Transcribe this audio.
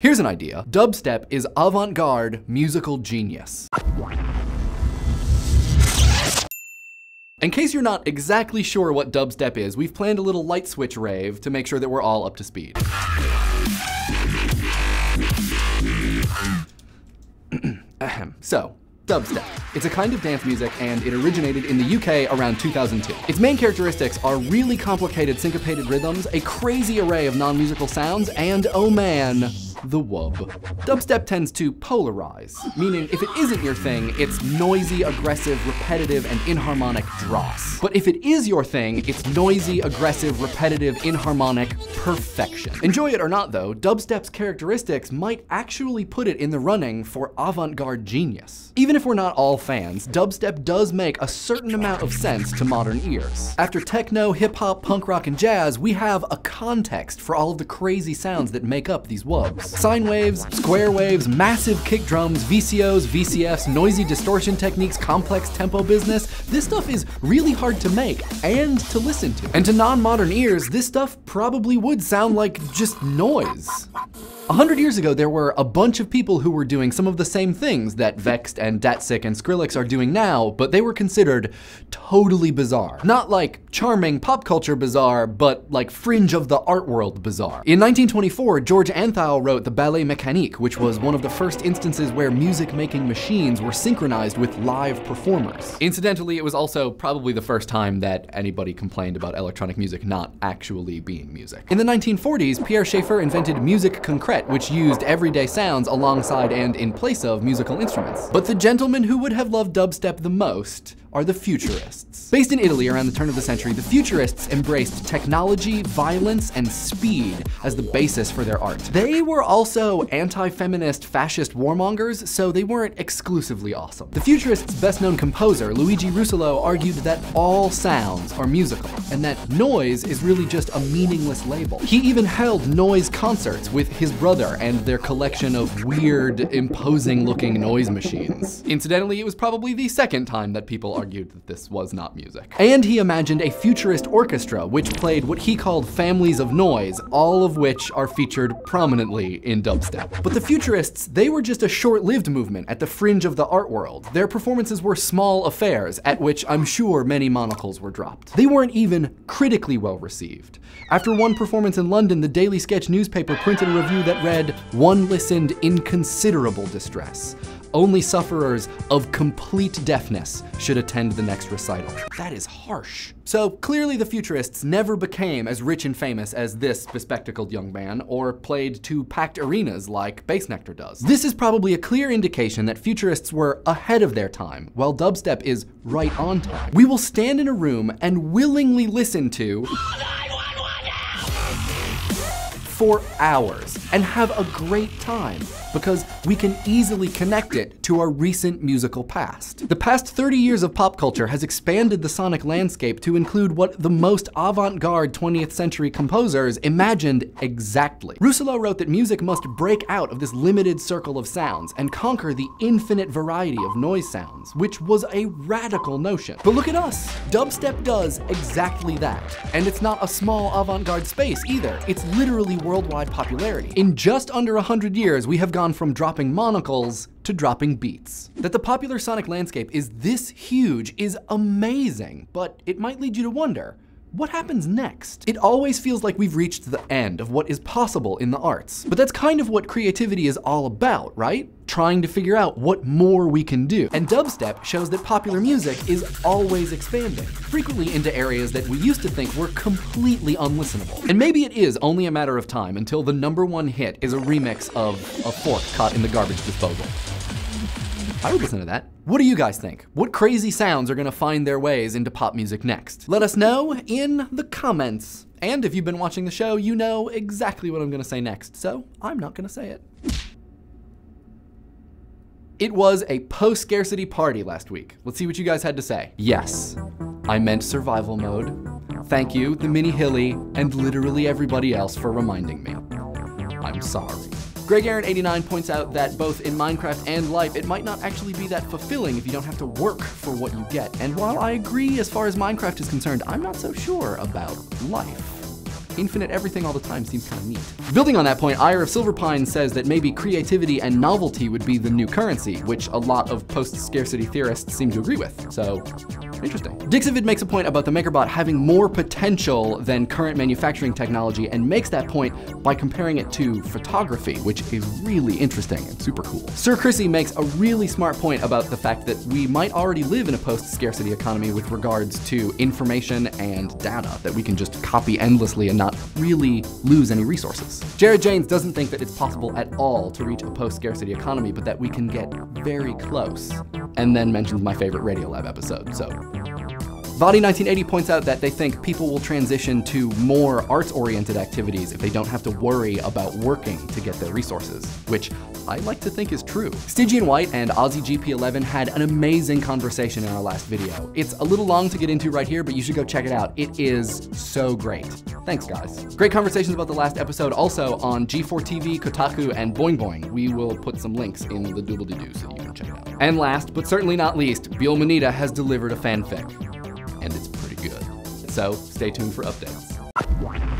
Here's an idea. Dubstep is avant-garde musical genius. In case you're not exactly sure what dubstep is, we've planned a little light switch rave to make sure that we're all up to speed. so, dubstep. It's a kind of dance music and it originated in the UK around 2002. Its main characteristics are really complicated syncopated rhythms, a crazy array of non-musical sounds, and oh man, the wub. Dubstep tends to polarize, meaning if it isn't your thing, it's noisy, aggressive, repetitive, and inharmonic dross. But if it is your thing, it's noisy, aggressive, repetitive, inharmonic perfection. Enjoy it or not though, dubstep's characteristics might actually put it in the running for avant-garde genius. Even if we're not all fans, dubstep does make a certain amount of sense to modern ears. After techno, hip hop, punk rock, and jazz, we have a context for all of the crazy sounds that make up these wubs. Sine waves, square waves, massive kick drums, VCOs, VCFs, noisy distortion techniques, complex tempo business. This stuff is really hard to make and to listen to. And to non-modern ears, this stuff probably would sound like just noise. A hundred years ago, there were a bunch of people who were doing some of the same things that Vexed and Datsik and Skrillex are doing now, but they were considered totally bizarre. Not like charming pop culture bizarre, but like fringe of the art world bizarre. In 1924, George Antheil wrote the Ballet Mécanique, which was one of the first instances where music-making machines were synchronized with live performers. Incidentally, it was also probably the first time that anybody complained about electronic music not actually being music. In the 1940s, Pierre Schaeffer invented musique concrète which used everyday sounds alongside and in place of musical instruments. But the gentleman who would have loved dubstep the most are the Futurists. Based in Italy around the turn of the century, the Futurists embraced technology, violence, and speed as the basis for their art. They were also anti-feminist fascist warmongers, so they weren't exclusively awesome. The Futurists' best-known composer, Luigi Russolo, argued that all sounds are musical, and that noise is really just a meaningless label. He even held noise concerts with his brother and their collection of weird, imposing-looking noise machines. Incidentally, it was probably the second time that people argued that this was not music. And he imagined a futurist orchestra, which played what he called families of noise, all of which are featured prominently in dubstep. But the futurists, they were just a short-lived movement at the fringe of the art world. Their performances were small affairs, at which I'm sure many monocles were dropped. They weren't even critically well received. After one performance in London, the Daily Sketch newspaper printed a review that read, one listened in considerable distress. Only sufferers of complete deafness should attend the next recital. That is harsh. So clearly the Futurists never became as rich and famous as this bespectacled young man, or played to packed arenas like Bassnectar does. This is probably a clear indication that Futurists were ahead of their time, while dubstep is right on time. We will stand in a room and willingly listen to for hours and have a great time because we can easily connect it to our recent musical past. The past 30 years of pop culture has expanded the sonic landscape to include what the most avant-garde 20th century composers imagined exactly. Russolo wrote that music must break out of this limited circle of sounds and conquer the infinite variety of noise sounds, which was a radical notion. But look at us. Dubstep does exactly that. And it's not a small avant-garde space either. It's literally worldwide popularity. In just under 100 years, we have gone from dropping monocles to dropping beats. That the popular sonic landscape is this huge is amazing, but it might lead you to wonder, what happens next? It always feels like we've reached the end of what is possible in the arts. But that's kind of what creativity is all about, right? Trying to figure out what more we can do. And dubstep shows that popular music is always expanding, frequently into areas that we used to think were completely unlistenable. And maybe it is only a matter of time until the number one hit is a remix of a fork caught in the garbage disposal. I would listen to that. What do you guys think? What crazy sounds are gonna find their ways into pop music next? Let us know in the comments. And if you've been watching the show, you know exactly what I'm gonna say next, so I'm not gonna say it. It was a post-scarcity party last week. Let's see what you guys had to say. Yes, I meant survival mode. Thank you, the Mini Hilly, and literally everybody else for reminding me. I'm sorry. Greg Aaron 89 points out that both in Minecraft and life, it might not actually be that fulfilling if you don't have to work for what you get. And while I agree as far as Minecraft is concerned, I'm not so sure about life. Infinite everything all the time seems kind of neat. Building on that point, Ire of Silverpine says that maybe creativity and novelty would be the new currency, which a lot of post-scarcity theorists seem to agree with. So Interesting. Dixivid makes a point about the MakerBot having more potential than current manufacturing technology and makes that point by comparing it to photography, which is really interesting and super cool. Sir Chrissy makes a really smart point about the fact that we might already live in a post-scarcity economy with regards to information and data that we can just copy endlessly and not really lose any resources. Jared Janes doesn't think that it's possible at all to reach a post-scarcity economy, but that we can get very close. And then mentions my favorite Radiolab episode, so Vadi1980 points out that they think people will transition to more arts-oriented activities if they don't have to worry about working to get their resources, which I like to think is true. Stygian White and Aussie GP11 had an amazing conversation in our last video. It's a little long to get into right here, but you should go check it out. It is so great. Thanks, guys. Great conversations about the last episode also on G4 TV, Kotaku, and Boing Boing. We will put some links in the doodle-doo so you can check it out. And last, but certainly not least, Biel Manita has delivered a fanfic and it's pretty good. So stay tuned for updates.